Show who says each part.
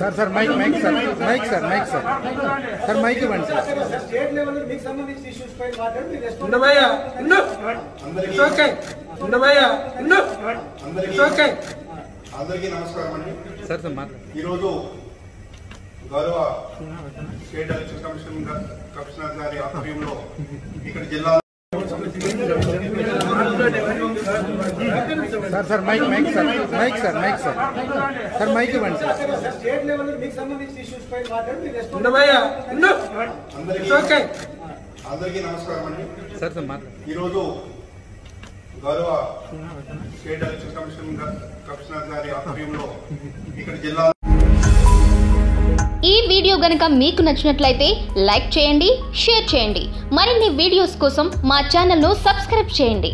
Speaker 1: Sir sir mike mike sir mike sir mike sir. Sir mike ఇవ్వండి sir.
Speaker 2: State level మీకు సంబంధించిన issues పై
Speaker 3: ఉండమయ్యా ఇట్స్ ఓకే ఉండమయ్యా ఉండు. ఇట్స్ ఓకే
Speaker 4: అందరికీ నమస్కారం అండి.
Speaker 1: సార్ సార్
Speaker 4: ఈరోజు గౌరవ స్టేట్ ఎలక్షన్ కమిషన్ కమిషనర్ గారి ఆధ్వర్యంలో ఇక్కడ జిల్లా
Speaker 1: sir sir mike mike sir mike sir mike sir. Sir mike ఇవ్వండి సార్.
Speaker 2: స్టేట్ లెవెల్ మీకు సంబంధించిన ఇష్యూస్ పై మాట్లాడి మీరు రెస్పాన్స్
Speaker 3: ఉండబోయా ఉండు.
Speaker 4: అందరికీ
Speaker 3: ఇట్స్ ఓకే
Speaker 4: అందరికీ నమస్కారం అండి.
Speaker 1: సార్ సార్
Speaker 4: ఈరోజు గౌరవ స్టేట్ ఎలక్షన్ కమిషన్ గా- కమిషనర్ గారి ఆధ్వర్యంలో ఇక్కడ జిల్లా
Speaker 5: ఈ వీడియో గనుక మీకు నచ్చినట్లయితే లైక్ చేయండి షేర్ చేయండి. మరిన్ని వీడియోస్ కోసం మా ఛానల్ను సబ్స్క్రైబ్ చేయండి.